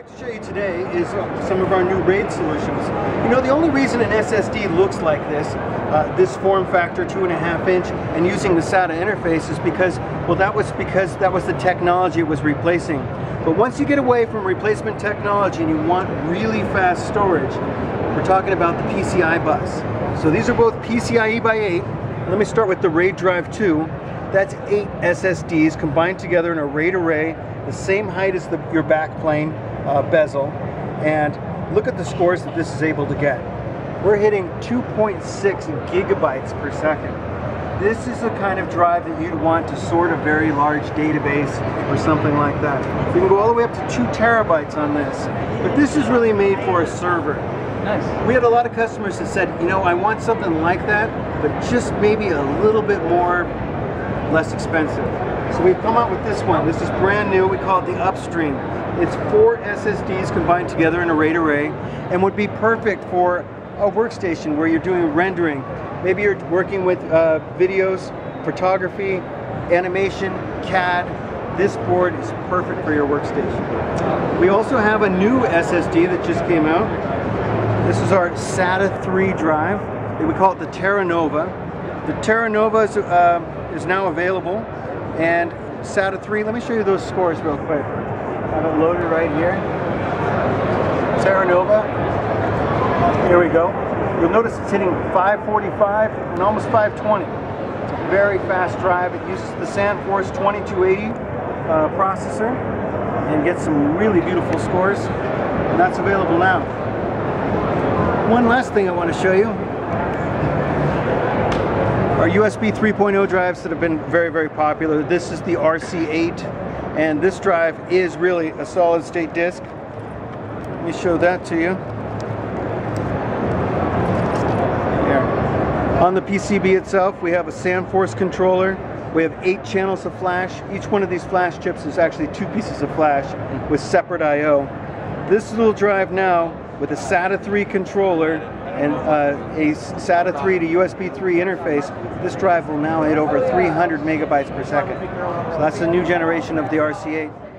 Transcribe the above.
today is some of our new RAID solutions. You know, the only reason an SSD looks like this, uh, this form factor, two and a half inch, and using the SATA interface is because, well, that was because that was the technology it was replacing. But once you get away from replacement technology and you want really fast storage, we're talking about the PCI bus. So these are both PCIe by 8. Let me start with the RAID Drive 2. That's eight SSDs combined together in a RAID array the same height as the, your backplane uh, bezel, and look at the scores that this is able to get. We're hitting 2.6 gigabytes per second. This is the kind of drive that you'd want to sort a very large database or something like that. You can go all the way up to two terabytes on this, but this is really made for a server. Nice. We had a lot of customers that said, you know, I want something like that, but just maybe a little bit more less expensive. So we've come out with this one. This is brand new. We call it the Upstream. It's four SSDs combined together in a RAID array and would be perfect for a workstation where you're doing rendering. Maybe you're working with uh, videos, photography, animation, CAD. This board is perfect for your workstation. We also have a new SSD that just came out. This is our SATA 3 drive. We call it the TeraNova. The TeraNova is, uh, is now available and SATA 3, let me show you those scores real quick. I have it loaded right here. TeraNova. Here we go. You'll notice it's hitting 545 and almost 520. It's a very fast drive. It uses the SandForce 2280 uh, processor and gets some really beautiful scores. And that's available now. One last thing I want to show you USB 3.0 drives that have been very, very popular. This is the RC8, and this drive is really a solid state disk. Let me show that to you. On the PCB itself, we have a SandForce controller. We have eight channels of flash. Each one of these flash chips is actually two pieces of flash with separate I.O. This little drive now with a SATA 3 controller and uh, a SATA 3 to USB 3 interface, this drive will now hit over 300 megabytes per second. So that's the new generation of the RC8.